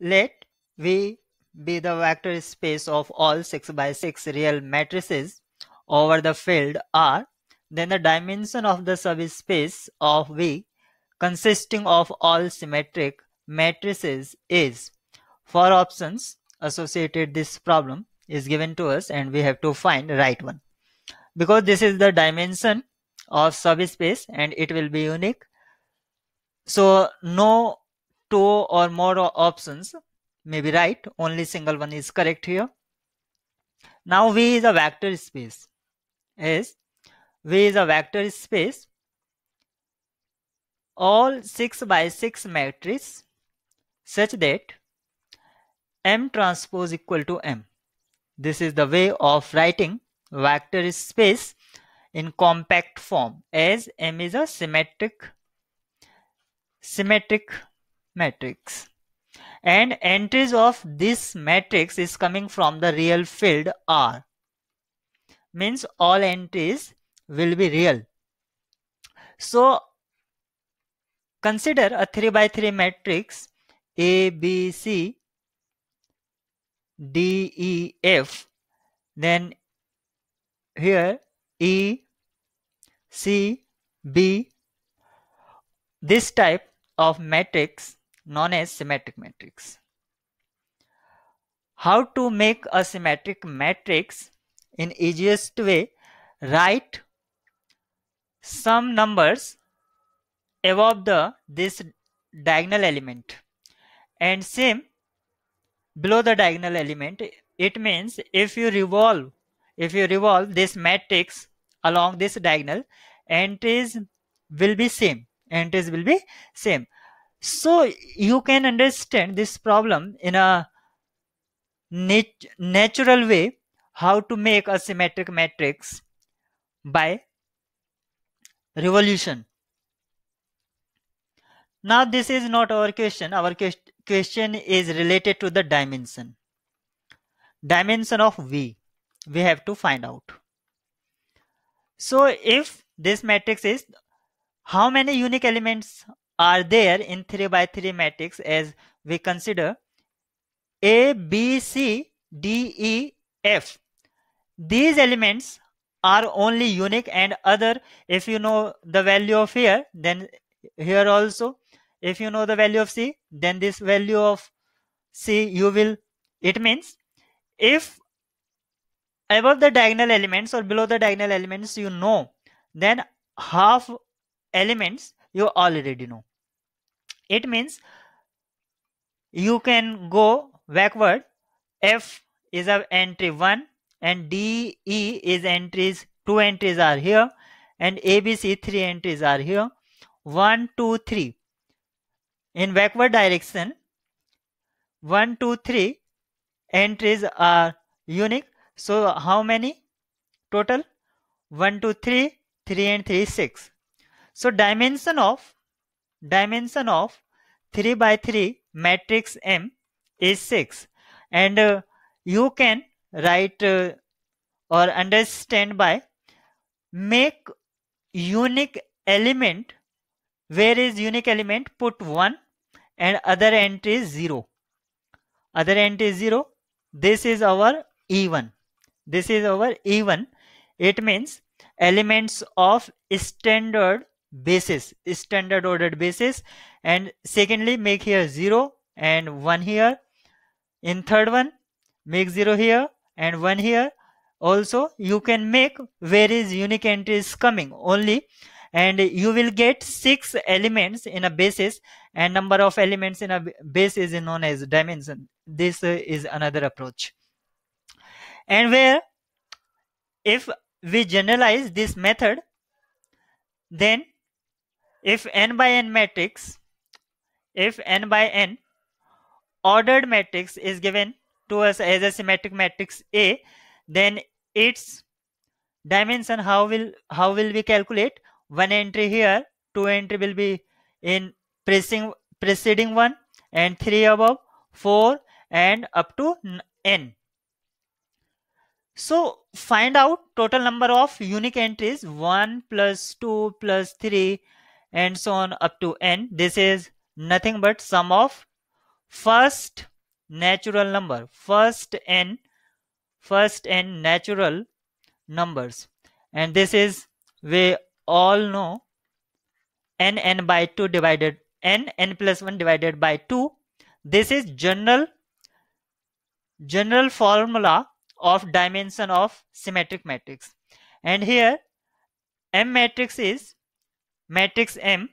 let V be the vector space of all 6 by 6 real matrices over the field R, then the dimension of the subspace of V consisting of all symmetric matrices is. Four options associated this problem is given to us and we have to find right one. Because this is the dimension of subspace and it will be unique. So no two or more options may be right. Only single one is correct here. Now V is a vector space. Is V is a vector space. All 6 by 6 matrix such that M transpose equal to M. This is the way of writing vector space in compact form as M is a symmetric symmetric matrix. And entries of this matrix is coming from the real field R. Means all entries will be real. So consider a 3 by 3 matrix A B C D E F. Then here E C B. This type of matrix known as symmetric matrix. How to make a symmetric matrix in easiest way? Write some numbers above the this diagonal element and same below the diagonal element. It means if you revolve if you revolve this matrix along this diagonal entries will be same entries will be same so you can understand this problem in a nat natural way how to make a symmetric matrix by revolution. Now this is not our question. Our question is related to the dimension. Dimension of V. We have to find out. So if this matrix is how many unique elements are there in 3 by 3 matrix as we consider A, B, C, D, E, F. These elements are only unique and other if you know the value of here then here also if you know the value of C then this value of C you will it means if above the diagonal elements or below the diagonal elements you know then half elements you already know it means you can go backward. F is a entry 1 and d e is entries two entries are here and abc three entries are here. 1 2 3 in backward direction 1 2 3 entries are unique. So how many total? 1 2 3 3 and 3 6 so dimension of dimension of 3 by 3 matrix M is 6 and uh, you can write uh, or understand by make unique element. Where is unique element? Put 1 and other entry is 0 other entry is 0 this is our E1 this is our E1 it means elements of standard basis standard ordered basis. And secondly make here 0 and 1 here. In third one make 0 here and 1 here. Also you can make is unique entries coming only. And you will get six elements in a basis and number of elements in a base is known as dimension. This is another approach. And where if we generalize this method then if n by n matrix, if n by n ordered matrix is given to us as a symmetric matrix A, then its dimension how will how will we calculate? One entry here two entry will be in preceding preceding one and three above four and up to n so find out total number of unique entries 1 plus 2 plus 3 and so on up to n. This is nothing but sum of first natural number first n first n natural numbers. And this is we all know n n by 2 divided n n plus 1 divided by 2 this is general general formula of dimension of symmetric matrix. And here m matrix is matrix m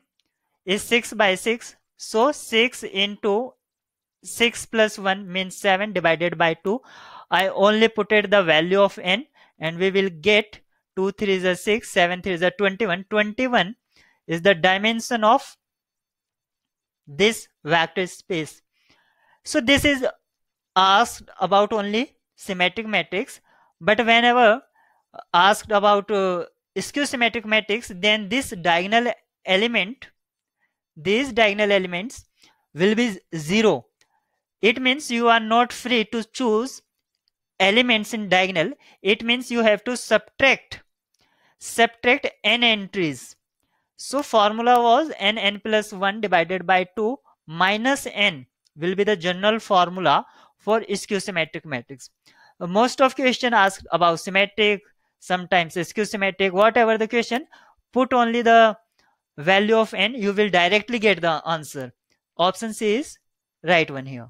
is 6 by 6 so 6 into 6 plus 1 means 7 divided by 2 I only put it the value of n and we will get 2 3 is a 6 7 3 is a 21 21 is the dimension of this vector space. So this is asked about only symmetric matrix but whenever asked about uh, skew symmetric matrix then this diagonal element these diagonal elements will be zero. It means you are not free to choose elements in diagonal. It means you have to subtract subtract n entries. So formula was n n plus 1 divided by 2 minus n will be the general formula for skew symmetric matrix most of question asked about symmetric sometimes. Skew symmetric whatever the question? Put only the value of n you will directly get the answer. Option c is right one here